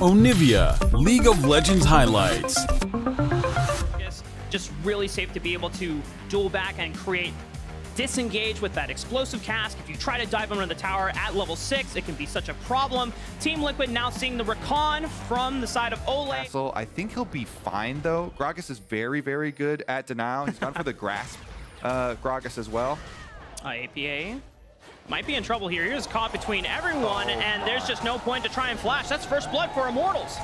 Onivia, League of Legends highlights. Just really safe to be able to duel back and create disengage with that explosive cask. If you try to dive under the tower at level 6, it can be such a problem. Team Liquid now seeing the Rakan from the side of Olleh. Castle, I think he'll be fine, though. Gragas is very, very good at denial. He's gone for the grasp uh, Gragas as well. Uh, APA might be in trouble here. He was caught between everyone, and there's just no point to try and flash. That's first blood for Immortals.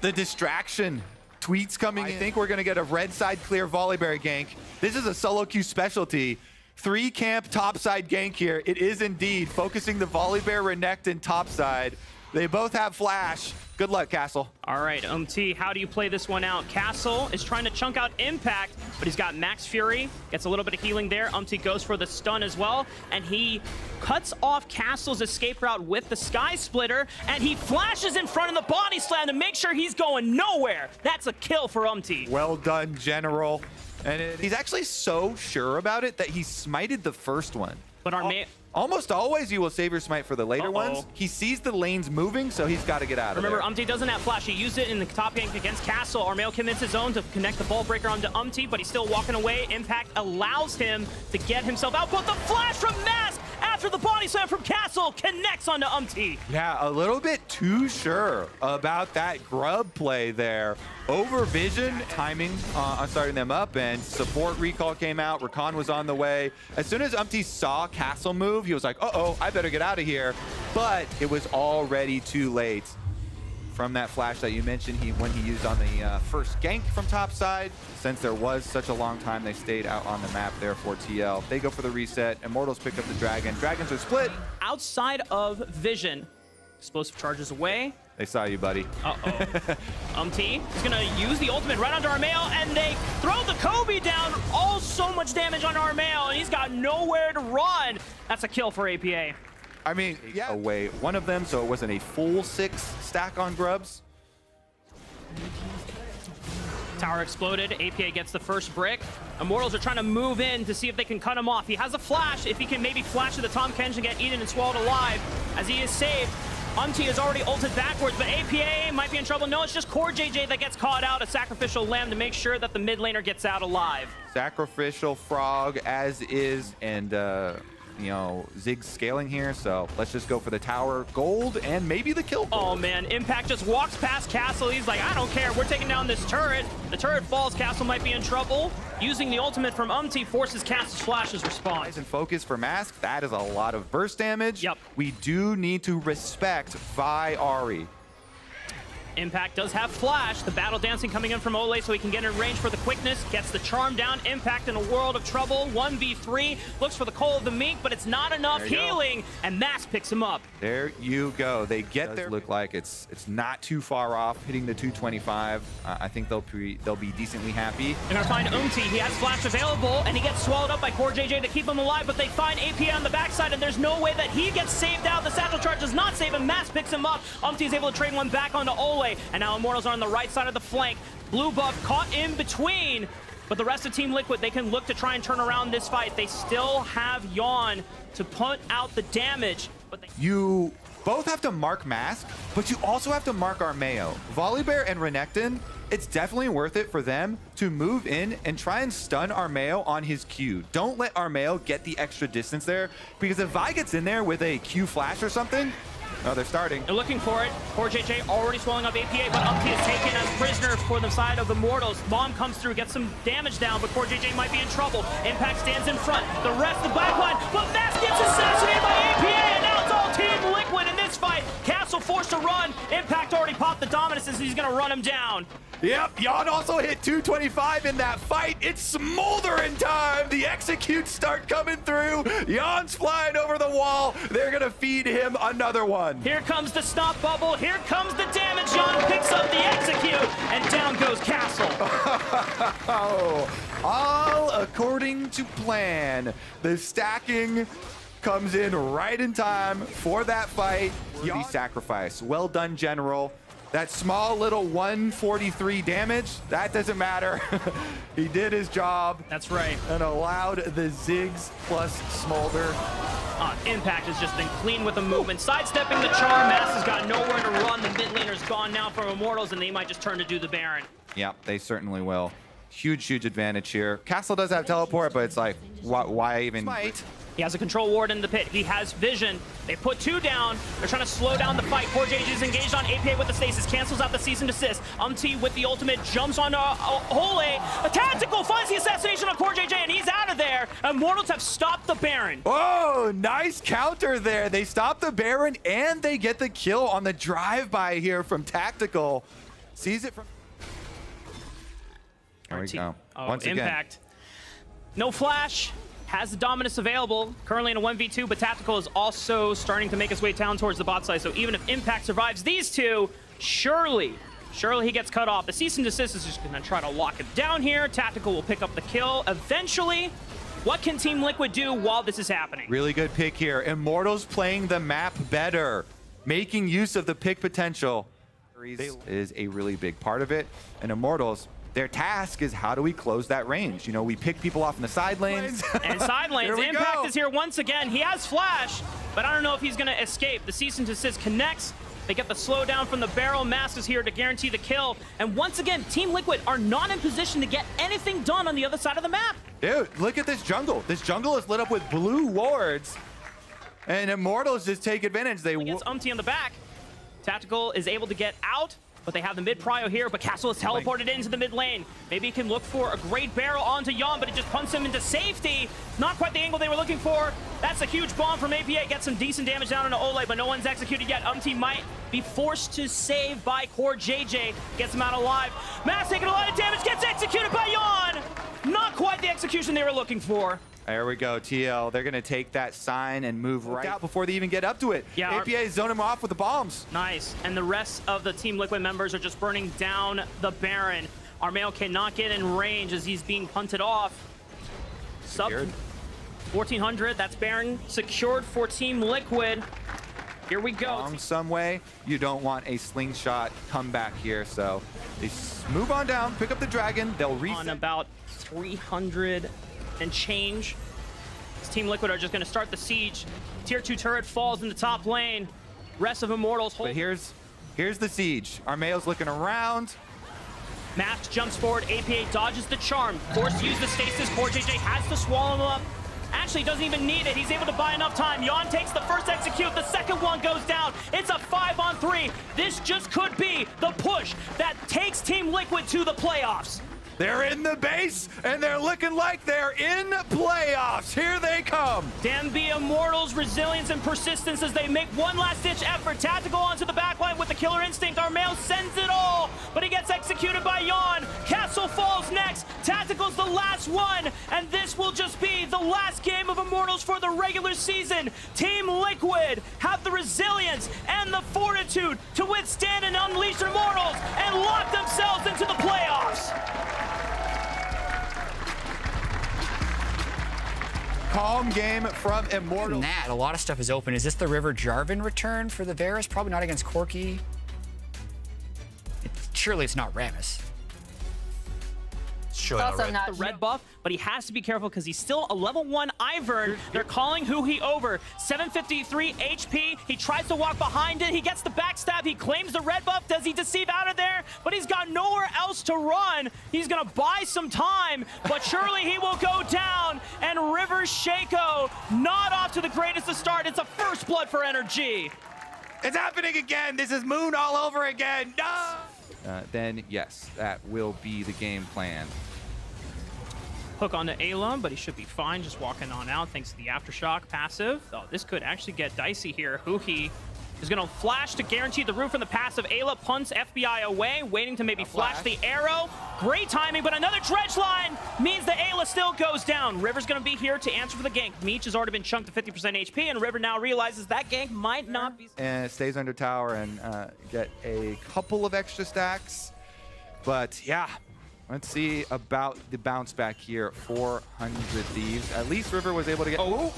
The distraction. Tweets coming I in. think we're going to get a red side clear Volibear gank. This is a solo queue specialty. Three camp topside gank here. It is indeed focusing the Volibear Renekton topside. They both have flash. Good luck, Castle. All right, UMT, how do you play this one out? Castle is trying to chunk out Impact, but he's got Max Fury, gets a little bit of healing there. UMT goes for the stun as well, and he cuts off Castle's escape route with the Sky Splitter, and he flashes in front of the body slam to make sure he's going nowhere. That's a kill for UMT. Well done, General. And it, he's actually so sure about it that he smited the first one. But our. Almost always you will save your smite for the later uh -oh. ones. He sees the lanes moving, so he's got to get out Remember, of there. Umti doesn't have flash. He used it in the top gank against Castle. Armao commits his own to connect the ball breaker onto Umti, but he's still walking away. Impact allows him to get himself out, but the flash from Mask after the body slam from Castle connects onto Umti. Yeah, a little bit too sure about that grub play there. Over vision, timing uh, on starting them up, and support recall came out. Rakan was on the way. As soon as Umti saw Castle move, he was like, uh-oh, I better get out of here. But it was already too late. From that flash that you mentioned, he when he used on the uh, first gank from top side, since there was such a long time, they stayed out on the map there for TL. They go for the reset. Immortals pick up the Dragon. Dragons are split. Outside of Vision, explosive charges away. They saw you, buddy. Uh-oh. um, T is going to use the ultimate right onto Armao, and they throw the Kobe down. All so much damage on Armao, and he's got nowhere to run. That's a kill for APA. I mean, yeah. Away one of them, so it wasn't a full six stack on Grubs. Tower exploded. APA gets the first brick. Immortals are trying to move in to see if they can cut him off. He has a flash. If he can maybe flash to the Tahm Kench and get eaten and swallowed alive, as he is saved. Umti is already ulted backwards, but APA might be in trouble. No, it's just Core JJ that gets caught out, a sacrificial lamb to make sure that the mid laner gets out alive. Sacrificial frog as is, and uh, you know, Ziggs scaling here, so let's just go for the tower gold and maybe the kill. Oh man, Impact just walks past Castle. He's like, I don't care. We're taking down this turret. The turret falls. Castle might be in trouble. Using the ultimate from Umti forces Castle's flashes response. And focus for Mask. That is a lot of burst damage. Yep. We do need to respect Vi Ahri. Impact does have Flash. The Battle Dancing coming in from Olleh so he can get in range for the quickness. Gets the Charm down. Impact in a world of trouble. 1v3. Looks for the Call of the Mink, but it's not enough healing. Go. And Mask picks him up. There you go. They get there. Look like it's it's not too far off. Hitting the 225. Uh, I think they'll be, they'll be decently happy. They're going to find Umti. He has Flash available, and he gets swallowed up by Core JJ to keep him alive, but they find AP on the backside, and there's no way that he gets saved out. The Satchel Charge does not save him. Mask picks him up. Umti is able to trade one back onto Ole way. And now Immortals are on the right side of the flank. Blue buff caught in between. But the rest of Team Liquid, they can look to try and turn around this fight. They still have Yeon to put out the damage. But you both have to mark Mask, but you also have to mark Armao. Volibear and Renekton, it's definitely worth it for them to move in and try and stun Armao on his Q. Don't let Armao get the extra distance there, because if Vi gets in there with a Q flash or something, Oh, they're starting. They're looking for it. Core JJ already swelling up APA, but Umti is taken as prisoner for the side of the Mortals. Bomb comes through, gets some damage down, but Core JJ might be in trouble. Impact stands in front. The rest, of the backline, but Mask gets assassinated by APA, and now it's all Team Liquid this fight. Castle forced to run. Impact already popped the Dominus, and he's going to run him down. Yep, Yeon also hit 225 in that fight. It's smoldering time. The executes start coming through. Yeon's flying over the wall. They're going to feed him another one. Here comes the stop bubble. Here comes the damage. Yeon picks up the execute, and down goes Castle. oh, all according to plan. The stacking comes in right in time for that fight. Yeon sacrifice. Well done, General. That small little 143 damage, that doesn't matter. he did his job. That's right. And allowed the Ziggs plus Smolder Uh, Impact has just been clean with the movement. Sidestepping the charm. Mask has got nowhere to run. The mid laner's gone now from Immortals, and they might just turn to do the Baron. Yeah, they certainly will. Huge, huge advantage here. Castle does have teleport, but it's like, why, why even? Smite. He has a control ward in the pit. He has vision. They put two down. They're trying to slow down the fight. Core JJ is engaged on APA with the stasis. Cancels out the Cease and Desist. Umti with the ultimate jumps on uh, Hole. A tactical finds the assassination on Core JJ, and he's out of there. Immortals have stopped the Baron. Oh, nice counter there. They stop the Baron, and they get the kill on the drive-by here from Tactical. Sees it from... There we go. Oh, Once impact. Again. No flash has the Dominus available, currently in a 1v2, but Tactical is also starting to make his way down towards the bot side. So even if Impact survives these two, surely, surely he gets cut off. The Cease and Desist is just going to try to lock him down here. Tactical will pick up the kill eventually. What can Team Liquid do while this is happening? Really good pick here. Immortals playing the map better, making use of the pick potential is a really big part of it. And Immortals, their task is how do we close that range? You know, we pick people off in the side lanes. and side lanes. Impact go. is here once again. He has flash, but I don't know if he's going to escape. The cease and desist connects. They get the slowdown from the barrel. Mask is here to guarantee the kill. And once again, Team Liquid are not in position to get anything done on the other side of the map. Dude, look at this jungle. This jungle is lit up with blue wards. And Immortals just take advantage. They gets Umti on the back. Tactical is able to get out. But they have the mid prio here, but Castle is teleported into the mid lane. Maybe he can look for a great barrel onto Yeon, but it just punts him into safety. Not quite the angle they were looking for. That's a huge bomb from APA. Gets some decent damage down into Olleh, but no one's executed yet. Umti might be forced to save by Core JJ. Gets him out alive. Mask taking a lot of damage, gets executed by Yeon. Not quite the execution they were looking for. There we go, TL. They're going to take that sign and move right out before they even get up to it. Yeah, APA zone him off with the bombs. Nice. And the rest of the Team Liquid members are just burning down the Baron. Armao cannot get in range as he's being punted off. Sub 1400, that's Baron secured for Team Liquid. Here we go. Long some way. You don't want a slingshot comeback here, so they move on down, pick up the dragon, they'll reset. On about 300 and change. This Team Liquid are just going to start the siege. Tier 2 turret falls in the top lane. Rest of Immortals hold. But here's, here's the siege. Armao's looking around. Mask jumps forward. APA dodges the charm. Forced to use the stasis. Core JJ has to swallow him up. Actually, doesn't even need it. He's able to buy enough time. Yeon takes the first execute. The second one goes down. It's a five on three. This just could be the push that takes Team Liquid to the playoffs. They're in the base, and they're looking like they're in the playoffs. Here they come. Danby Immortals' resilience and persistence as they make one last-ditch effort. Tactical onto the backline with the killer instinct. Armao sends it all, but he gets executed by Yeon. Castle falls next. Tactical's the last one, and this will just be the last game of Immortals for the regular season. Team Liquid have the resilience and the fortitude to withstand and unleash Immortals and lock themselves into the playoffs. Calm game from Immortal. that, a lot of stuff is open. Is this the River Jarvan return for the Varus? Probably not against Corki. It, surely it's not Rammus also not the red buff, but he has to be careful because he's still a level one Ivern. They're calling who he over. 753 HP. He tries to walk behind it. He gets the backstab. He claims the red buff. Does he deceive out of there? But he's got nowhere else to run. He's going to buy some time, but surely he will go down. And River Shaco not off to the greatest of start. It's a first blood for NRG. It's happening again. This is Moon all over again. No! Uh, then yes, that will be the game plan. Hook onto Eyla, but he should be fine just walking on out thanks to the Aftershock passive. Oh, this could actually get dicey here. Huhi is going to flash to guarantee the root from the passive. Eyla punts FBI away, waiting to maybe flash. flash. the arrow. Great timing, but another dredge line means that Eyla still goes down. River's going to be here to answer for the gank. Meech has already been chunked to 50% HP, and River now realizes that gank might not be... And stays under tower and uh, get a couple of extra stacks. But yeah, Let's see about the bounce back here. 400 Thieves. At least River was able to get... Oh!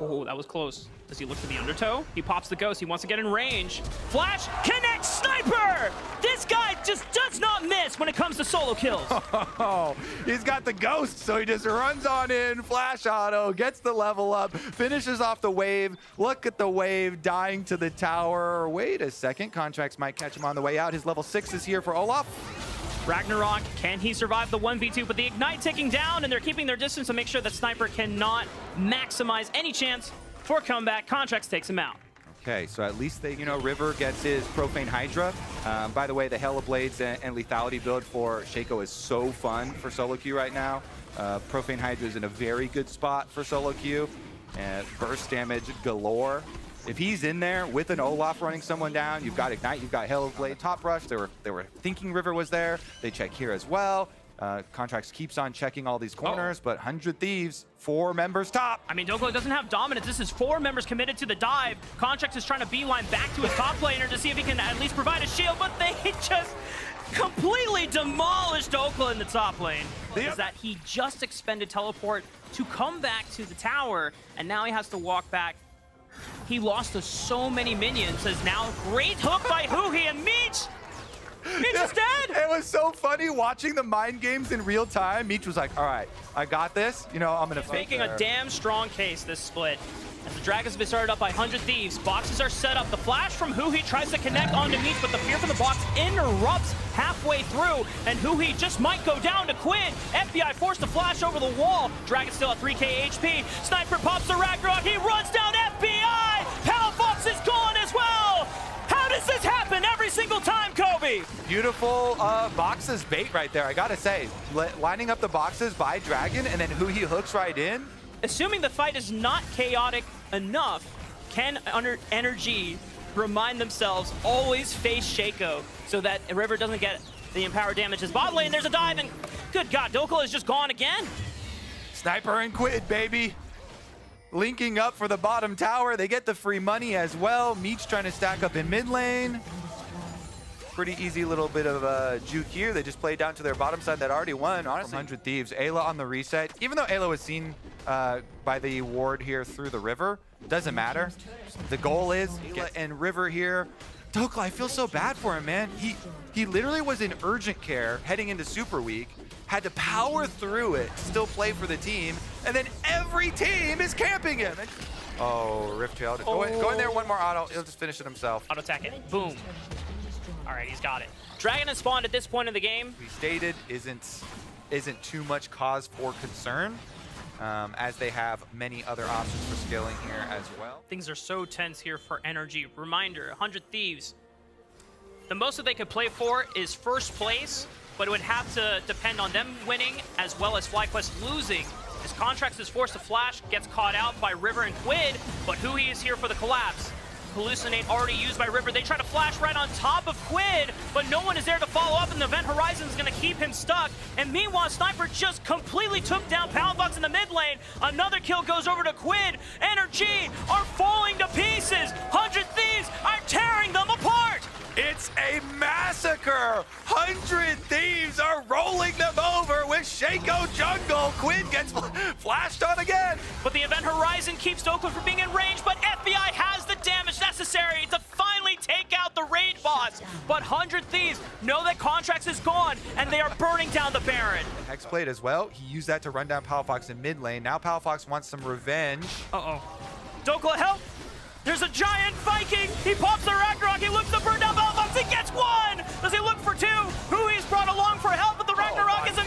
Oh, that was close. Does he look for the undertow? He pops the ghost. He wants to get in range. Flash connects sniper. This guy just does not miss when it comes to solo kills. Oh, he's got the ghost, so he just runs on in, flash auto, gets the level up, finishes off the wave. Look at the wave dying to the tower. Wait a second, Contractz might catch him on the way out. His level six is here for Olaf. Ragnarok, can he survive the 1v2? But the Ignite taking down, and they're keeping their distance to make sure that Sniper cannot maximize any chance for comeback. Contractz takes him out. Okay, so at least they, you know, River gets his Profane Hydra. Um, by the way, the Hail of Blades and, and Lethality build for Shaco is so fun for solo queue right now. Uh, Profane Hydra is in a very good spot for solo queue. And burst damage galore. If he's in there with an Olaf running someone down, you've got Ignite, you've got Hella Blade, Top Rush. They were, they were thinking River was there. They check here as well. Uh, Contractz keeps on checking all these corners, but 100 Thieves, four members top. I mean, Dhokla doesn't have dominance. This is four members committed to the dive. Contractz is trying to beeline back to his top laner to see if he can at least provide a shield, but they just completely demolished Dhokla in the top lane. Yep. Is that he just expended teleport to come back to the tower, and now he has to walk back. He lost to so many minions, as now great hook by Huhi and Meech. Meech is dead! It was so funny watching the mind games in real time. Meech was like, all right, I got this. You know, I'm going to Making a damn strong case this split. As the Dragons have been started up by 100 Thieves, boxes are set up. The flash from Huhi tries to connect onto Meech, but the fear from the box interrupts halfway through, and Huhi just might go down to Quinn. FBI forced to flash over the wall. Dragon still at 3k HP. Sniper pops the Ragnarok. He runs down FBI. Every single time, Kobe? Beautiful uh, boxes bait right there, I got to say. Li- lining up the boxes by Dragon, and then Huhi hooks right in. Assuming the fight is not chaotic enough, can under NRG remind themselves always face Shaco so that River doesn't get the empower damage. His bot lane, there's a dive, and good God, Dhokla is just gone again. Sniper and Quid, baby. Linking up for the bottom tower. They get the free money as well. Meech trying to stack up in mid lane. Pretty easy little bit of uh, juke here. They just played down to their bottom side that already won. Honestly, 100 Thieves. Eyla on the reset. Even though Eyla was seen uh, by the ward here through the river, doesn't matter. The goal is Eyla and River here. Dhokla, I feel so bad for him, man. He he literally was in urgent care heading into Super Week, had to power through it, still play for the team, and then every team is camping him. And- oh, Rift Tail. Go, in, go in there, one more auto. He'll just finish it himself. Auto attack it. Boom. All right, he's got it. Dragon has spawned at this point in the game. we stated isn't isn't too much cause for concern, um, as they have many other options for scaling here as well. Things are so tense here for NRG. Reminder, 100 Thieves. The most that they could play for is first place, but it would have to depend on them winning as well as FlyQuest losing. As Contractz is forced to flash, gets caught out by River and Quid, but Huhi is here for the collapse. Hallucinate already used by River. They try to flash right on top of Quid, but no one is there to follow up, and the Event Horizon is going to keep him stuck. And meanwhile, Sniper just completely took down Palafox in the mid lane. Another kill goes over to Quid. NRG are falling to pieces. 100 Thieves are tearing them apart. It's a massacre! Hundred thieves are rolling them with Shaco Jungle. Quinn gets flashed on again. But the Event Horizon keeps Dhokla from being in range, but FBI has the damage necessary to finally take out the raid boss. But 100 Thieves know that Contractz is gone, and they are burning down the Baron. Hex Blade as well. He used that to run down Palafox in mid lane. Now Palafox wants some revenge. Uh-oh. Dhokla, help! There's a giant Viking! He pops the Ragnarok, he looks to burn down Palafox, he gets one! Does he look for two? Huhi's brought along for help,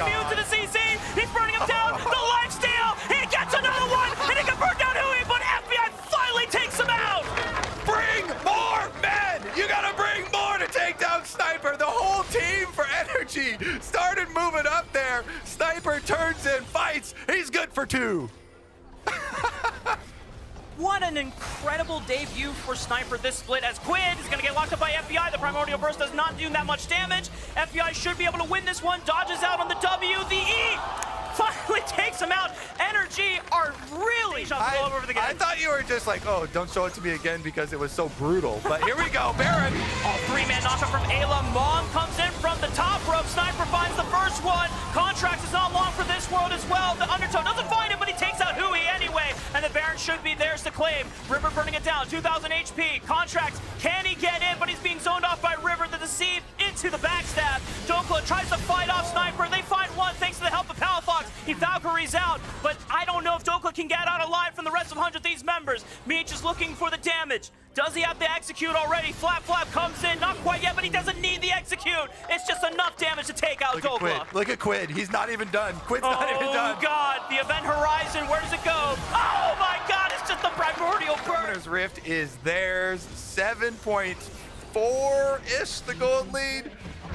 but the Ragnarok my is immune God. to the CC! He's burning him down! The lifesteal! He gets another one! And he can burn down Huhi, but FBI finally takes him out! Bring more men! You gotta bring more to take down Sniper. The whole team for NRG started moving up there. Sniper turns and fights. He's good for two. What an incredible debut for Sniper this split as Quid is going to get locked up by FBI. The Primordial Burst does not do that much damage. FBI should be able to win this one. Dodges out on the W. The E finally takes him out. NRG are really shots all over the game. I thought you were just like, oh, don't show it to me again because it was so brutal. But here we go, Baron. Oh, three-man knockup from Eyla. Mom comes in from the top rope. Sniper finds the first one. Contractz is not long for this world as well. The Undertow doesn't find him, anyway, and the Baron should be theirs to claim. River burning it down, 2,000 HP. Contractz, can he get in? But he's being zoned off by River, the Deceive into the backstab. Dhokla tries to fight off Sniper. They find help of Palafox. He Valkyries out, but I don't know if Dhokla can get out alive from the rest of 100 Thieves members. Meech is looking for the damage. Does he have to execute already? Flap Flap comes in, not quite yet, but he doesn't need the execute. It's just enough damage to take out Look at Quid. Look at Quid. He's not even done. Quid's not even oh, done. Oh. God, the event horizon, where does it go? Oh my God, it's just the primordial burn. Summoner's Rift is theirs. 7.4-ish, the gold lead.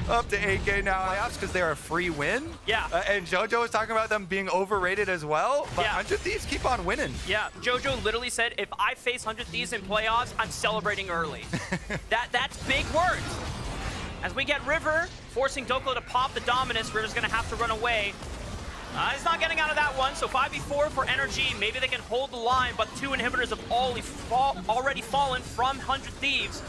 Up to 8K now playoffs because they're a free win. Yeah. Uh, and JoJo was talking about them being overrated as well. But Yeah. 100 Thieves keep on winning. Yeah, JoJo literally said, if I face 100 Thieves in playoffs, I'm celebrating early. that That's big words. As we get River, forcing Dhokla to pop the Dominus, River's gonna have to run away. Uh, he's not getting out of that one, so 5v4 for NRG. Maybe they can hold the line, but two inhibitors have already, fall, already fallen from 100 Thieves.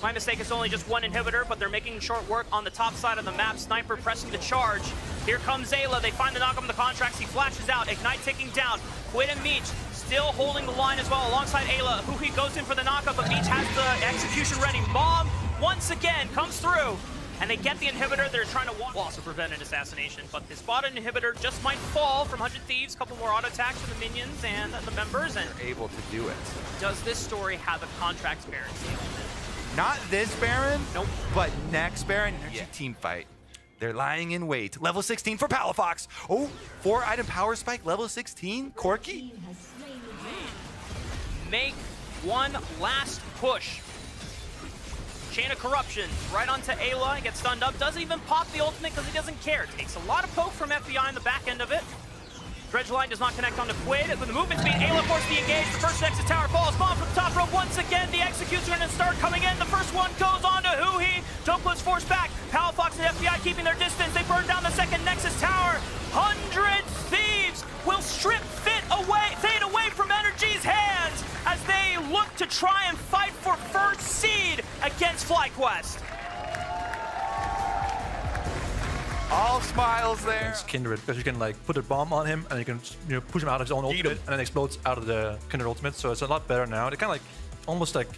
My mistake is only just one inhibitor, but they're making short work on the top side of the map. Sniper pressing the charge. Here comes Zayla. They find the knock on the Contractz. He flashes out. Ignite taking down. Quid and Meech still holding the line as well alongside Eyla. who he goes in for the knockup, but Meech has the execution ready. Mom, once again, comes through. And they get the inhibitor. They're trying to walk. Also prevent an assassination, but the spotted inhibitor just might fall from 100 Thieves. Couple more auto attacks from the minions and the members. And Able to do it. does this story have a Contractz Baron seal? Not this Baron, Nope. but next Baron, NRG team fight. They're lying in wait. Level 16 for Palafox. Oh, four item power spike, level 16. Corky. make one last push. Chain of Corruption right onto Eyla, gets stunned up, doesn't even pop the ultimate because he doesn't care. Takes a lot of poke from FBI in the back end of it. Dredge line does not connect onto Quid. With the movement speed, Eyla forced the engage. The first Nexus tower falls. Bomb from the top rope once again. The execution and start coming in. The first one goes on to Huhi. Dhokla's forced back. Palafox and FBI keeping their distance. They burn down the second Nexus tower. Hundred Thieves will strip fit away, fade away from NRG's hands as they look to try and fight for first seed against FlyQuest. All smiles there. against Kindred because you can like put a bomb on him and you can you know push him out of his own ultimate and then explodes out of the Kindred ultimate. So it's a lot better now. They kind of like almost like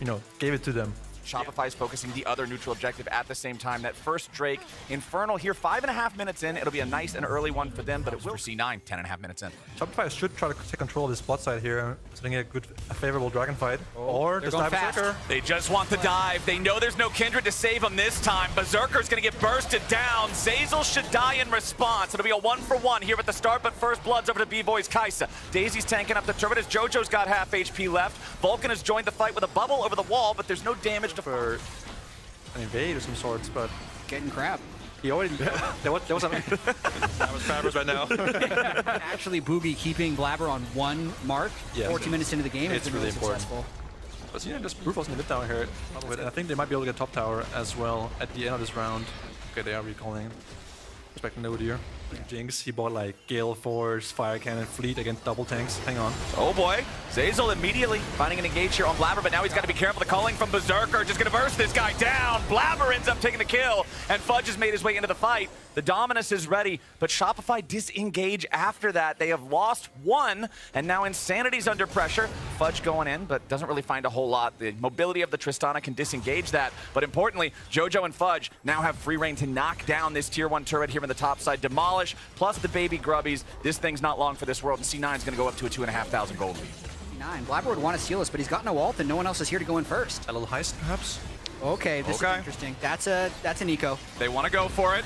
you know gave it to them. Shopify is focusing the other neutral objective at the same time. That first Drake Infernal here, five and a half minutes in. It'll be a nice and early one for them, but it will for C9, 10 and a half minutes in. Shopify should try to take control of this bot side here, so they get a good, a favorable dragon fight. Oh, or they're just going have a fast. Berserker. They just want the dive. They know there's no Kindred to save them this time. Berserker's gonna get bursted down. Zeyzal should die in response. It'll be a one for one here at the start, but first blood's over to Bvoy's Kai'Sa. Daisy's tanking up the turret as JoJo's got half HP left. Vulcan has joined the fight with a bubble over the wall, but there's no damage to for an invade of some sorts, but Getting crap. he already there was there was something that was Fabers right now. Actually, Bugi keeping Blaber on one mark Yeah. 14 minutes into the game. It's has been really really important. successful. but you know, just Ruthless in the mid tower here, a bit, and I think they might be able to get top tower as well at the end of this round. Okay, they are recalling. Respect no deer. Jinx, he bought like Gale Force, Fire Cannon, Fleet against double tanks. Hang on. Oh boy, Zeyzal immediately finding an engage here on Blaber, but now he's got to be careful. The calling from Berserker just going to burst this guy down. Blaber ends up taking the kill, and Fudge has made his way into the fight. The Dominus is ready, but Shopify disengage after that. They have lost one, and now Insanity's under pressure. Fudge going in, but doesn't really find a whole lot. The mobility of the Tristana can disengage that, but importantly, JoJo and Fudge now have free reign to knock down this tier one turret here on the top side, demolish, plus the baby grubbies. This thing's not long for this world, and C9 is going to go up to a two and a half thousand gold lead. C9, Blaber would want to steal us, but he's got no ult, and no one else is here to go in first. A little heist, perhaps. Okay, this Okay. is interesting. That's a that's an eco. They want to go for it.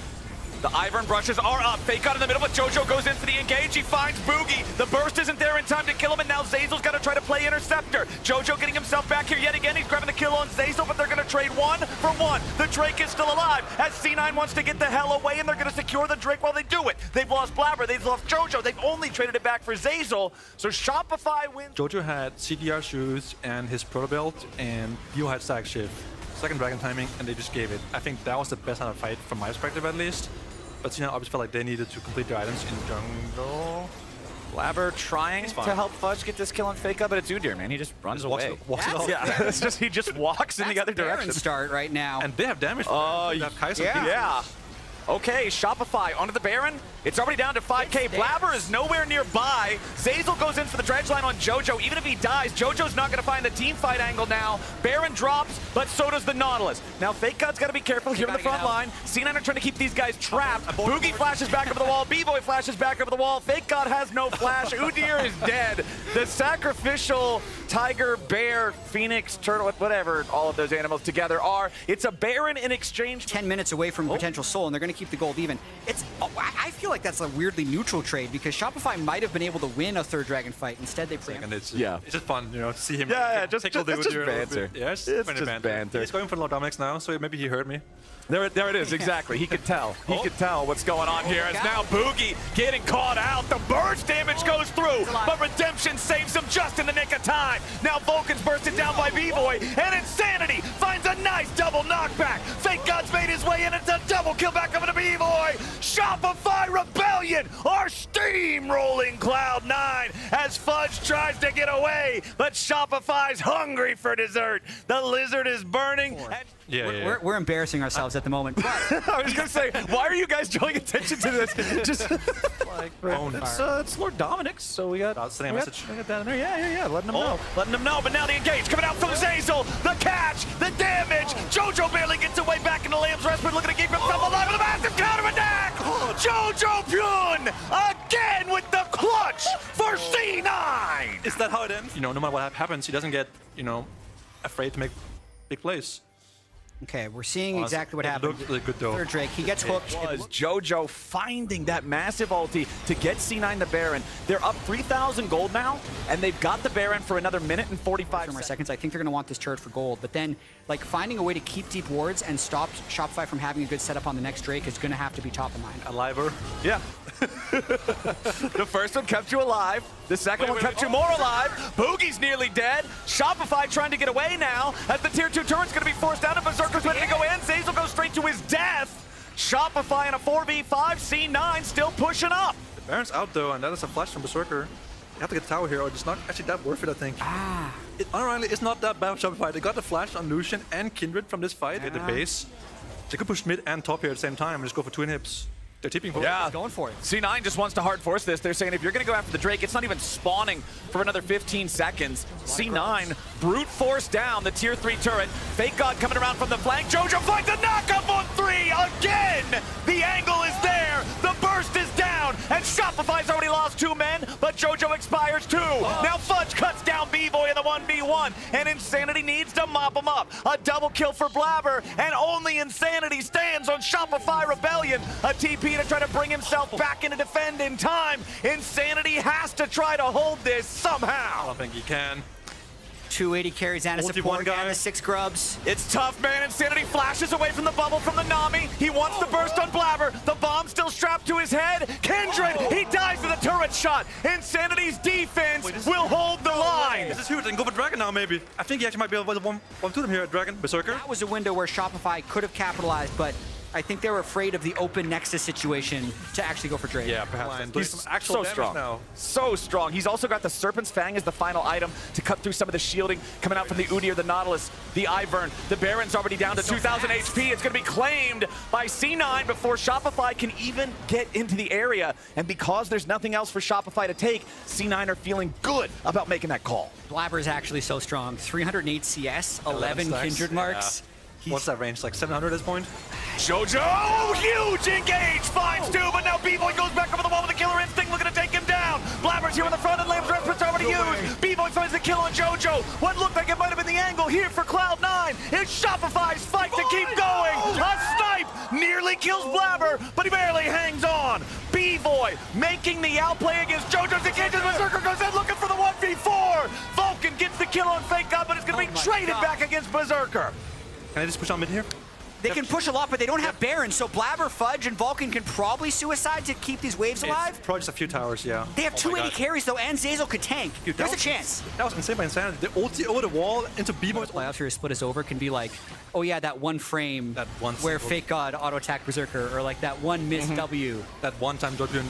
The Ivern brushes are up. Fake out in the middle, but JoJo goes in for the engage. He finds Bugi. The burst isn't there in time to kill him, and now Zeyzal's got to try to play Interceptor. JoJo getting himself back here yet again. He's grabbing the kill on Zeyzal, but they're going to trade one for one. The Drake is still alive as C9 wants to get the hell away, and they're going to secure the Drake while they do it. They've lost Blaber. They've lost JoJo. They've only traded it back for Zeyzal. So Shopify wins. Jojo had CDR shoes and his proto belt, and Dio had stack shift. Second dragon timing, and they just gave it. I think that was the best kind of fight from my perspective, at least. But Cena obviously felt like they needed to complete their items in jungle. Blaber trying to help Fudge get this kill on Fake Up, but it's Udyr, man. He just runs Walks, away. walks it off. Yeah, it's just he just walks in the other Baron direction. start right now. And they have damage. Oh, they have Kai'Sa. yeah. Okay, Shopify onto the Baron. It's already down to 5k. Blaber is nowhere nearby. Zeyzal goes in for the dredge line on Jojo. Even if he dies, Jojo's not going to find the team fight angle now. Baron drops, but so does the Nautilus. Now, Fake God's got to be careful here in the front line. C9 are trying to keep these guys trapped. Bugi flashes back over the wall. Bvoy flashes back over the wall. Fake God has no flash. Udyr is dead. The sacrificial tiger, bear, phoenix, turtle, whatever all of those animals together are. It's a Baron in exchange 10 minutes away from oh. potential soul, and they're going to keep the gold even. It's. oh, I I feel like that's a weirdly neutral trade because Shopify might have been able to win a third dragon fight. Instead, they And preempted. it's Yeah. it's just fun, you know, to see him. Yeah, yeah, just- tickle just- the it's just Udyr a little banter. bit. Yeah, it's, It's just banter. He's going for low Dominics now, so maybe he heard me. There, there it is, exactly. He could tell. He oh. could tell what's going on here. As now Bugi getting caught out. The burst damage oh. goes through, but Redemption saves him just Bvoy, and Insanity finds a nice double knockback. Fake God's made his way in. It's a double kill back over to Bvoy. Shopify Rebellion steamrolling Cloud9 as Fudge tries to get away, but Shopify's hungry for dessert. The lizard is burning. Yeah, We're, yeah. we're, we're embarrassing ourselves at the moment. But I was gonna say, why are you guys drawing attention to this? Just like, own it's, uh, it's Lord Dominik's, so we got. Oh, sending a we got- message. we got down there. Yeah, yeah, yeah. Letting them Oh. know. Letting them know. But now the engage coming out from Zeyzal. The catch, the damage. Jojo barely gets away back into Lamb's Rest, but looking to keep himself alive with a massive counter attack. Jojopyun again with the clutch for C9. Is that how it ends? You know, no matter what happens, he doesn't get, you know, afraid to make big plays. Okay, we're seeing Honestly, exactly what it happened. looked really good, though. Third Drake, he gets hooked. It was Jojo finding that massive ulti to get C9 the Baron. They're up 3,000 gold now, and they've got the Baron for another minute and 45 more seconds. seconds. I think they're going to want this turret for gold, but then like finding a way to keep deep wards and stop Shopify from having a good setup on the next Drake is going to have to be top of mind. Aliver. Yeah. the first one kept you alive. The second Wait, one wait, kept you oh. more alive. Bugi's nearly dead. Shopify trying to get away now as the tier two turret's going to be forced down and Berserker's ready to go in. Zeyzal goes straight to his death. Shopify in a 4v5. C9 still pushing up. The Baron's out though, and that is a flash from Berserker. You have to get the tower here, or it's not actually that worth it, I think. Ah. It, unironically, it's not that bad for Shopify. They got the flash on Lucian and Kindred from this fight at the base. They could push mid and top here at the same time and just go for twin hips. They're tipping for Yeah. Going for it. C9 just wants to hard force this. They're saying if you're going to go after the Drake, it's not even spawning for another 15 seconds. C9 brute force down the tier 3 turret. Fake God coming around from the flank. Jojo finds a knockup on three again. The angle is there. The burst is down. And Shopify's already lost two men, but Jojo expires two. Now Fudge cuts down Bvoy in the 1v1, and Insanity needs to mop him up. A double kill for Blaber, and only Insanity stands on Shopify Rebellion. A TP to try to bring himself back into defend in time. Insanity has to try to hold this somehow. I don't think he can. 280 carries and a support one guy. and a six grubs. It's tough, man. Insanity flashes away from the bubble from the Nami. He wants the burst on Blaber. The bomb still strapped to his head. Insanity's defense Wait, this- will hold the line. This is huge. They can go for Dragon now, maybe. I think he actually might be able to one, one to them here at Dragon. Berserker. That was a window where Shopify could have capitalized, but I think they're afraid of the open Nexus situation to actually go for Drake. Yeah, perhaps. And He's some actual so strong. now. So strong. He's also got the Serpent's Fang as the final item to cut through some of the shielding coming out from the Udyr, the Nautilus, the Ivern. The Baron's already down to 2,000 HP. It's going to be claimed by C9 before Shopify can even get into the area. And because there's nothing else for Shopify to take, C9 are feeling good about making that call. Blaber is actually so strong. 308 CS, 11, stacks. Kindred Yeah. Marks. What's that range? Like 700 at this point? Jojo, oh, huge engage, finds two, but now Bvoy goes back over the wall with the killer instinct, looking to take him down. Blaber's here in the front, and Lamb's Respite's already used. Bvoy finds the kill on Jojo. What looked like it might have been the angle here for Cloud9. It's Shopify's fight to keep going. A snipe nearly kills Blaber, but he barely hangs on. Bvoy making the outplay against Jojo's engages. Berserker goes in looking for the 1v4. Vulcan gets the kill on Fake God, but it's going to Oh be traded God. back against Berserker. Can I just push on mid here? They can push a lot, but they don't have Baron, so Blaber, Fudge, and Vulcan can probably suicide to keep these waves alive. It's probably just a few towers, yeah. They have Oh 280 carries, though, and Zeyzal could tank. Dude, that There's a chance. That was insane by Insanity. The ulti over the wall into Bvoy's Playoffs here, split us over, can be like, oh yeah, that one frame That one where single- Fake God auto attack Berserker, or like that one missed mm-hmm. W. That one time Jordan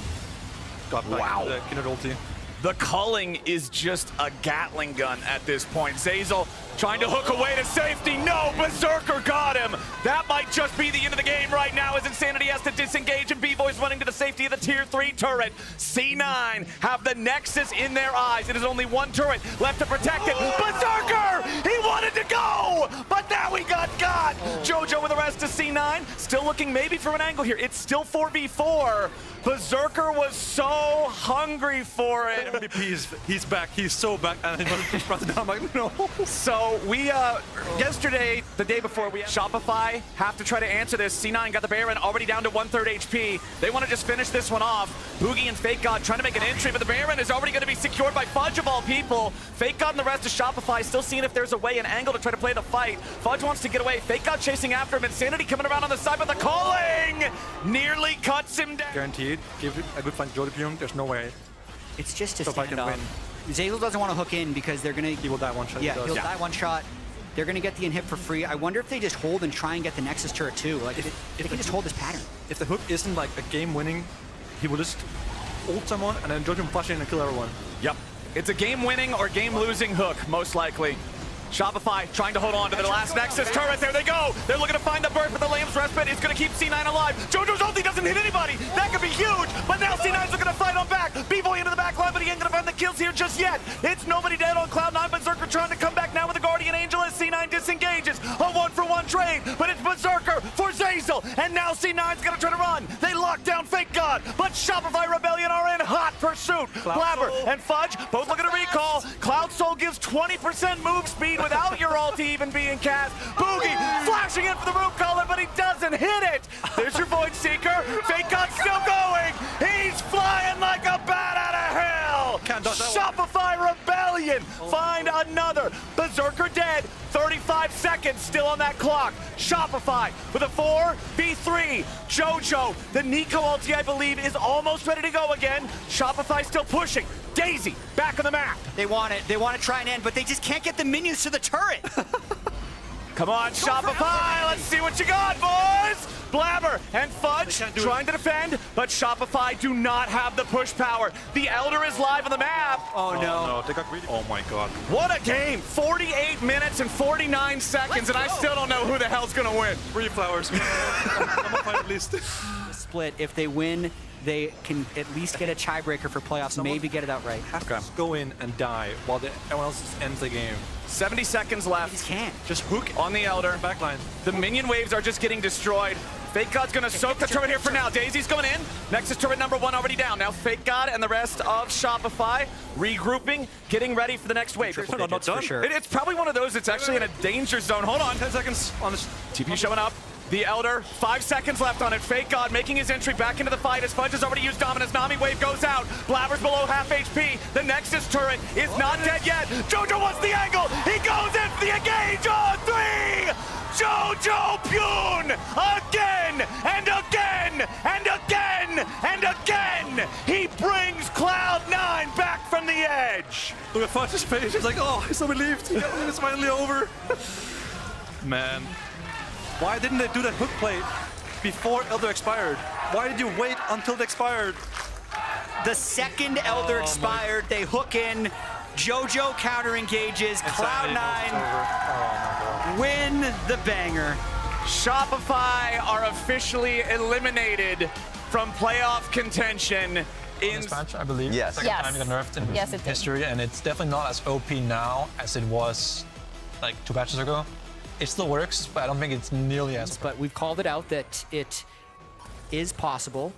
got back Wow. the Kindred ulti. The culling is just a Gatling gun at this point. Zeyzal trying to hook away to safety. No, Berserker got him. That might just be the end of the game right now as Insanity has to disengage and Bvoys running to the safety of the tier 3 turret. C9 have the Nexus in their eyes. It is only one turret left to protect it. Berserker! He wanted to go, but now he got got. Jojo with the rest of C9. Still looking maybe for an angle here. It's still 4v4. Berserker was so hungry for it. MVP is he's back. He's so back, and he wanted to push down. I'm like, no. So we, uh, yesterday, the day before, we Shopify have to try to answer this. C9 got the Baron already down to one-third HP. They want to just finish this one off. Bugi and Fake God trying to make an entry, but the Baron is already going to be secured by Fudge of all people. Fake God and the rest of Shopify still seeing if there's a way, an angle to try to play the fight. Fudge wants to get away. Fake God chasing after him. Insanity coming around on the side, but the calling nearly cuts him down. Guaranteed. Give it a good fight to Jody There's no way It's just a So if I can standoff. Zeyzal doesn't want to hook in because they're going to... he will die one shot. Yeah, he does. he'll die one shot. They're going to get the inhib for free. I wonder if they just hold and try and get the Nexus turret too. Like, if, If- they if can the just hold this pattern. If the hook isn't like a game winning, he will just ult someone and then Jody will flash in and kill everyone. Yep. It's a game-winning or game-losing hook, most likely. Shopify trying to hold on to their last Nexus turret. There they go. They're looking to find the bird, but the Lamb's Respite is going to keep C9 alive. JoJo's ulti doesn't hit anybody. That could be huge, but now C9's looking to fight on back. Bvoy into the back line, but he ain't going to find the kills here just yet. It's nobody dead on Cloud9. but Berserker trying to come back now with the Guardian Angel as C9 disengages. A one-for-one trade, but it's Berserker for Zeyzal, and now C9's going to try to run. They lock down Fake God, but Shopify Rebellion are in hot pursuit. Blaber and Fudge both looking to recall. Cloud Soul gives 20% move speed without your ulti even being cast. Bugi flashing in for the room caller, but he doesn't hit it. There's your Void Seeker. Fake God's still going. He's flying like a bat out of hell. Shopify Rebellion find another. Berserker dead. 35 seconds still on that clock. Shopify with a 4v3. Jojo, the Nico ulti, I believe, is almost ready to go again. Shopify still pushing. Daisy back on the map. They want it. They want to try and end, but they just can't get the minions to the turret. Come on, Shopify. Let's see what you got, boys. Blaber and Fudge can't it. trying to defend, but Shopify do not have the push power. The Elder is live on the map. Oh, oh no. No, they got greedy. Oh my god. What a game! 48 minutes and 49 seconds, and I still don't know who the hell's gonna win. Three flowers. I'm on fight at least. Split. If they win, they can at least get a tiebreaker for playoffs, maybe get it outright. Have to go in and die while the, everyone else ends the game. 70 seconds left just can't. Just hook on the Elder. backline. The minion waves are just getting destroyed. Fake God's gonna soak the turret here for now. Daisy's going in. Nexus turret number one already down. Now Fake God and the rest of Shopify regrouping, getting ready for the next wave. Triple No, no, not digits for done. sure. It- it's probably one of those that's actually in a danger zone. Hold on. 10 seconds on this. TP showing up. The Elder, five seconds left on it. Fake God making his entry back into the fight as Fudge has already used Dominus. Nami Wave goes out. Blaber's below half HP. The Nexus turret is not oh. dead yet. Jojo wants the angle. He goes in for the engage on three. Jojo Pune again and again and again and again. He brings Cloud9 back from the edge. Look at Fudge's face. He's like, oh, he's so relieved. It's finally over. Man. Why didn't they do that hook play before Elder expired? Why did you wait until it expired? The second Elder oh, my- expired, they hook in. Jojo counter engages. Cloud9 win the banger. Shopify are officially eliminated from playoff contention in this match, I believe. Yes. Second Yes. time it got nerfed in Yes, it did. history, and it's definitely not as OP now as it was like two patches ago. It still works, but I don't think it's nearly as. But we've called it out that it is possible.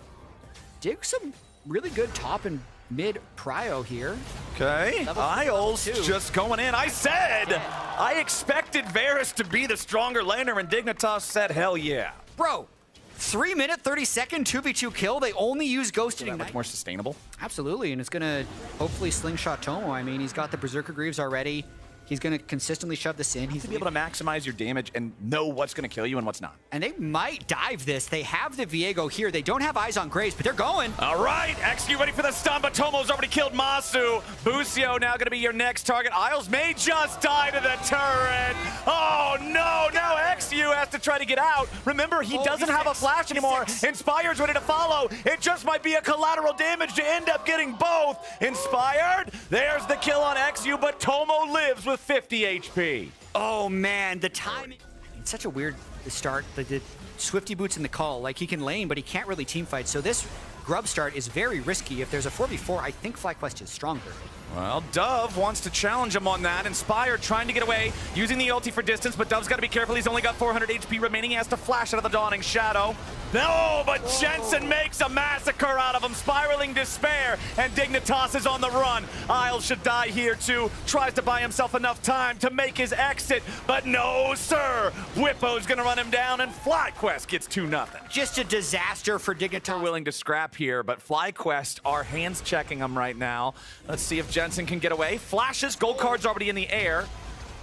Dig some really good top and mid prio here. Okay, Level Isles just going in. I said Yeah. I expected Varus to be the stronger laner, and Dignitas said, hell yeah. Bro, three minute, 30 second 2v2 kill. They only use Ghosted That Ignite. much more sustainable. Absolutely, and it's gonna hopefully slingshot Tomo. I mean, he's got the Berserker Greaves already. He's gonna consistently shove this in. He's going To be able to maximize your damage and know what's going to kill you and what's not. and they might dive this. They have the Viego here. They don't have eyes on Graves, but they're going. All right, XQ ready for the stun, but Tomo's already killed Massu. Busio now going to be your next target. Isles may just die to the turret. Oh no, now eXyu has to try to get out. Remember, he Oh, doesn't have a flash anymore. six. Inspired's ready to follow. It just might be a collateral damage to end up getting both. Inspired, there's the kill on eXyu, but Tomo lives with 50 HP. Oh man, the timing. It's such a weird start. The, the Swifty boots in the call. Like he can lane, but he can't really team fight. So this grub start is very risky. If there's a 4v4, I think FlyQuest is stronger. Well, Dove wants to challenge him on that. Inspired trying to get away, using the ulti for distance, but Dove's got to be careful. He's only got 400 HP remaining. He has to flash out of the Dawning Shadow. No, but Jensen makes a massacre out of him. Spiraling Despair, and Dignitas is on the run. Isles should die here too. Tries to buy himself enough time to make his exit, but no, sir. Bwipo's gonna run him down, and FlyQuest gets 2 nothing. Just a disaster for Dignitas. willing to scrap here, but FlyQuest are hands checking him right now. Let's see if Jensen can get away. Flashes, gold card's already in the air.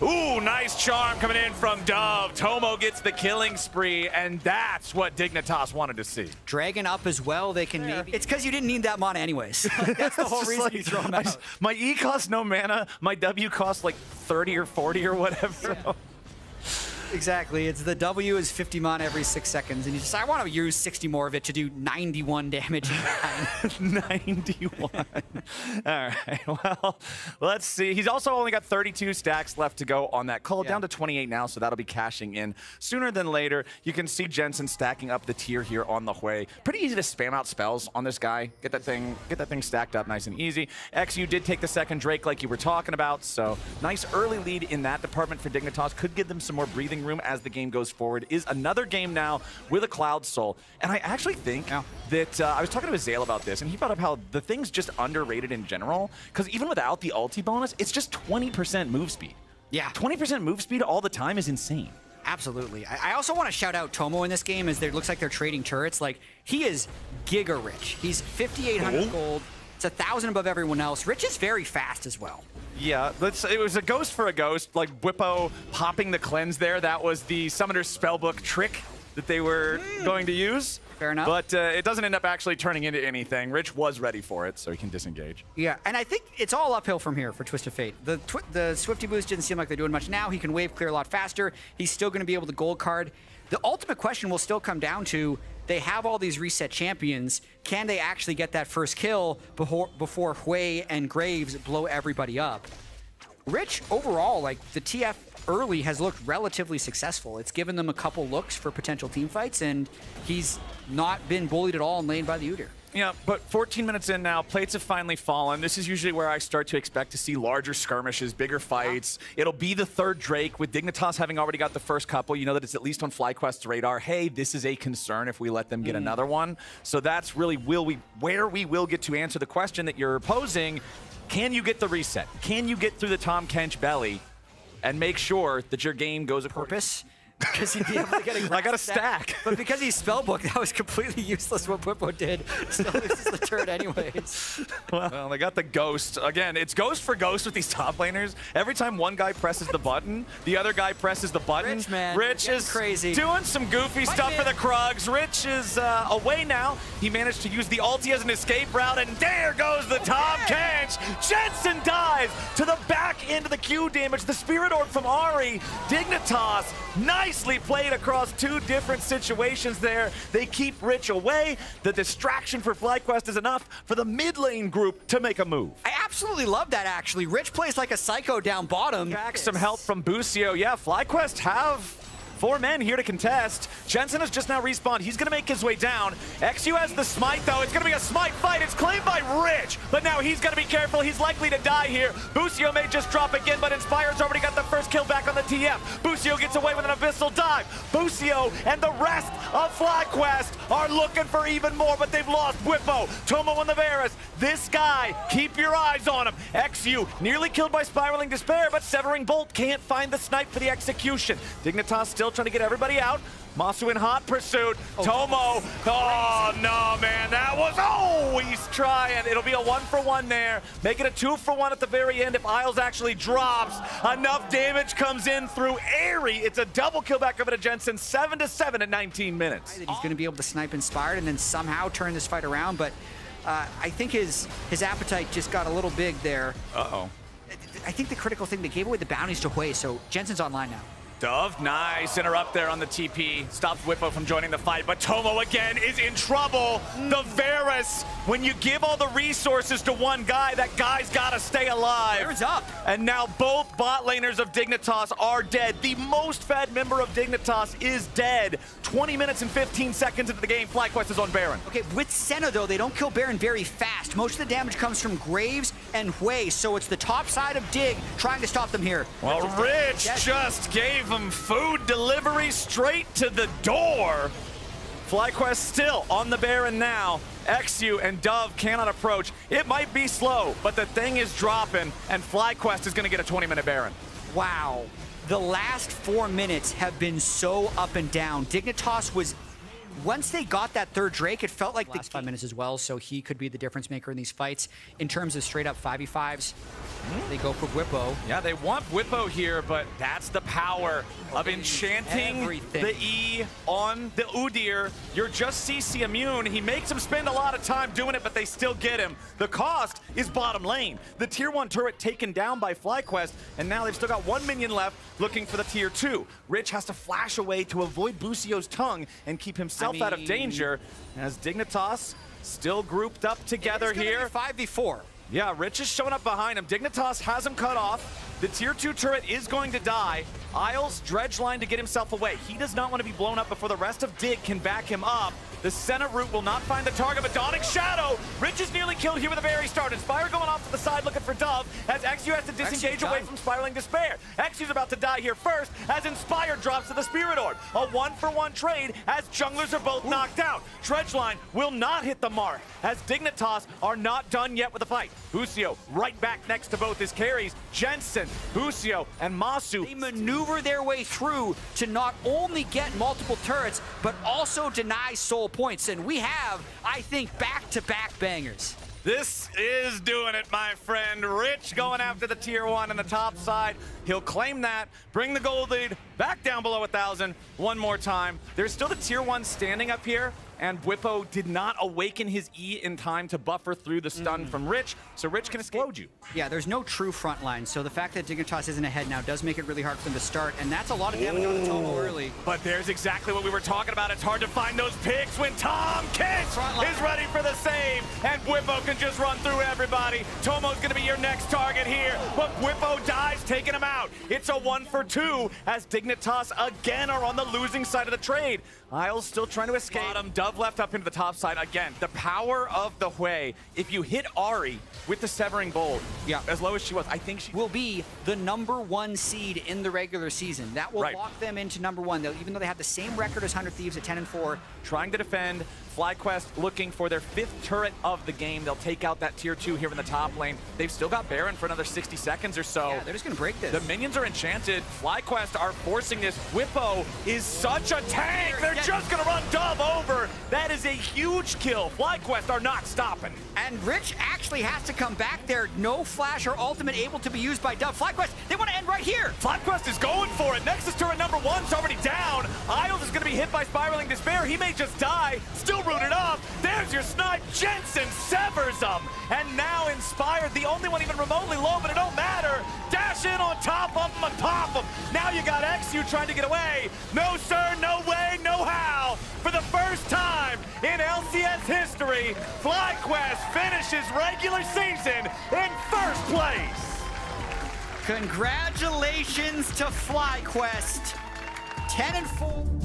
Ooh, nice charm coming in from Dove. Tomo gets the killing spree, and that's what Dignitas wanted to see. Dragon up as well. They can maybe. It's because you didn't need that mana anyways. Like, that's the whole reason like, you throw him out. s- my E costs no mana, my W costs like 30 or 40 or whatever. Exactly. It's the W is 50 mana every six seconds, and you just I want to use 60 more of it to do 91 damage. 91. All right. Well, let's see. He's also only got 32 stacks left to go on that call. Yeah. Down to 28 now, so that'll be cashing in sooner than later. You can see Jensen stacking up the tier here on the way. Pretty easy to spam out spells on this guy. Get that thing, get that thing stacked up nice and easy. eXyu did take the second Drake like you were talking about, so nice early lead in that department for Dignitas. Could give them some more breathing room as the game goes forward. Is another game now with a Cloud Soul, and I actually think Yeah. that uh, I was talking to Azael about this, and he brought up how the thing's just underrated in general. Because even without the ulti bonus, it's just 20% move speed. Yeah. 20% move speed all the time is insane. Absolutely. I, I also want to shout out Tomo in this game as it looks like they're trading turrets. Like he is giga rich. He's 5,800 gold. It's a thousand above everyone else. Rich is very fast as well. Yeah, let's, it was a ghost for a ghost. Like Bwipo popping the cleanse there. That was the Summoner's Spellbook trick that they were going to use. Fair enough. But uh, it doesn't end up actually turning into anything. Rich was ready for it, so he can disengage. Yeah, and I think it's all uphill from here for Twisted Fate. The twi- the Swifty boost didn't seem like they're doing much now. He can wave clear a lot faster. He's still going to be able to gold card. The ultimate question will still come down to they have all these reset champions. Can they actually get that first kill before before Hwei and Graves blow everybody up? Rich overall, like the TF early has looked relatively successful. It's given them a couple looks for potential team fights, and he's not been bullied at all and laid by the Udyr. Yeah, but 14 minutes in now, plates have finally fallen. This is usually where I start to expect to see larger skirmishes, bigger fights. It'll be the third Drake, with Dignitas having already got the first couple. You know that it's at least on FlyQuest's radar. Hey, this is a concern if we let them get mm. another one. So that's really will we where we will get to answer the question that you're posing. Can you get the reset? Can you get through the Tahm Kench belly and make sure that your game goes a Purpose? Because he'd be able to get a I got a grass stack. But because he's spellbook, that was completely useless what Bwipo did. Still loses the turret anyways. Well, they got the ghost. Again, it's ghost for ghost with these top laners. Every time one guy presses the button, the other guy presses the button. Rich, man, Rich is crazy. doing some goofy Fight stuff for the. Krugs. Rich is uh, away now. He managed to use the ulti as an escape route, and there goes the Tahm Kench. Jensen dies to the back end of the Q damage. The Spirit Orb from Ahri. Dignitas nicely played across two different situations there. They keep Rich away. The distraction for FlyQuest is enough for the mid lane group to make a move. I absolutely love that, actually. Rich plays like a psycho down bottom. Back some help from Busio. Yeah, FlyQuest have four men here to contest. Jensen has just now respawned. He's going to make his way down. eXyu has the smite, though. It's going to be a smite fight. It's claimed by Rich, but now he's got to be careful. He's likely to die here. Busio may just drop again, but Inspire's already got the first kill back on the TF. Busio gets away with an abyssal dive. Busio and the rest of FlyQuest are looking for even more, but they've lost Bwipo, Tomo, and the Varus. This guy, keep your eyes on him. eXyu nearly killed by Spiraling Despair, but Severing Bolt can't find the snipe for the execution. Dignitas still trying to get everybody out. Massu in hot pursuit. Tomo. Oh, no, man. That was. Oh, trying. It'll be a one for one there. Make it a two for one at the very end if Isles actually drops. Enough damage comes in through Ahri. It's a double kill back over to Jensen. 7 to 7 at 19 minutes. he's going to be able to snipe inspired and then somehow turn this fight around. But uh, I think his his appetite just got a little big there. Uh oh. I think the critical thing they gave away the bounties to Hwei, so Jensen's online now. Dove, nice interrupt there on the TP. Stops Bwipo from joining the fight, but Tomo again is in trouble. Mm. The Varus, when you give all the resources to one guy, that guy's gotta stay alive. Varus up. And now both bot laners of Dignitas are dead. The most fed member of Dignitas is dead. 20 minutes and 15 seconds into the game, FlyQuest is on Baron. Okay, with Senna though, they don't kill Baron very fast. Most of the damage comes from Graves and Hwei, so it's the top side of Dig trying to stop them here. Well, Rich Yes. just gave him food delivery straight to the door. FlyQuest still on the Baron now. eXyu and Dove cannot approach. It might be slow, but the thing is dropping, and FlyQuest is going to get a 20-minute Baron. Wow. The last four minutes have been so up and down. Dignitas was, once they got that third Drake, it felt like the last five minutes as well, so he could be the difference maker in these fights. In terms of straight up 5v5s, hmm? they go for Bwipo. Yeah, they want Bwipo here, but that's the power of enchanting Everything. the E on the Udyr. You're just CC immune. He makes him spend a lot of time doing it, but they still get him. The cost is bottom lane. The tier 1 turret taken down by FlyQuest, and now they've still got one minion left looking for the tier 2. Rich has to flash away to avoid Busio's tongue and keep himself out of danger as Dignitas still grouped up together here. 5v4. Yeah, Rich is showing up behind him. Dignitas has him cut off. The tier 2 turret is going to die. Isles dredge line to get himself away. He does not want to be blown up before the rest of Dig can back him up. The center route will not find the target, but Dawning Shadow. Rich is nearly killed here with a very start. Inspire going off to the side looking for Dove as eXyu has to disengage away from Spiraling Despair. eXyu's about to die here first as Inspire drops to the Spirit Orb. A one-for-one trade as junglers are both knocked out. Dredgeline will not hit the mark as Dignitas are not done yet with the fight. Busio right back next to both his carries. Jensen, Busio, and Massu. They maneuver their way through to not only get multiple turrets, but also deny soul points. And we have, I think, back-to-back bangers. This is doing it, my friend. Rich going after the tier one on the top side. He'll claim that, bring the gold lead back down below a 1,000 one more time. There's still the tier one standing up here, and Bwipo did not awaken his E in time to buffer through the stun mm-hmm. from Rich, so Rich can explode you. Yeah, there's no true front line, so the fact that Dignitas isn't ahead now does make it really hard for them to start, and that's a lot of damage on the Tomo early. But there's exactly what we were talking about. It's hard to find those picks when Tahm is ready for the save, and Bwipo can just run through everybody. Tomo's gonna be your next target here, but Bwipo dies, taking him out. It's a one for two as Dignitas again are on the losing side of the trade. Isles still trying to escape. Bottom, Dove left up into the top side. Again, the power of the Hwei. If you hit Ahri with the Severing Bolt, Yeah. as low as she was, I think she Will be the number one seed in the regular season. That will Right. lock them into number one. They'll, even though they have the same record as 100 Thieves at 10 and 4, trying to defend. FlyQuest looking for their fifth turret of the game. They'll take out that tier two here in the top lane. They've still got Baron for another 60 seconds or so. yeah, they're just going to break this. the minions are enchanted. FlyQuest are forcing this. Bwipo is such a tank. They're Yeah. just going to run Dove over. That is a huge kill. FlyQuest are not stopping. And Rich actually has to come back there. No flash or ultimate able to be used by Dove. FlyQuest, they want to end right here. FlyQuest is going for it. Nexus turret number one's already down. Isles is going to be hit by Spiraling Despair. He may just die. Still rooted up. There's your snipe. Jensen severs him. And now Inspired, the only one even remotely low, but it don't matter. Dash in on top of him and pop him. Now you got eXyu trying to get away. No, sir, no way, no For the first time in LCS history, FlyQuest finishes regular season in first place. Congratulations to FlyQuest. 10 and 4.